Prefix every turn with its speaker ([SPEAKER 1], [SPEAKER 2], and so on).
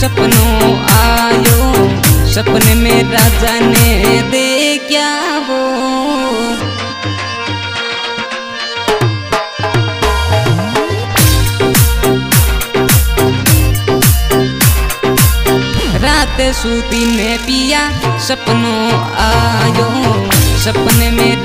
[SPEAKER 1] सपनों आयो। सपने में राजा ने दे क्या वो? रात सूती ने पिया सपनों आयो। सपने में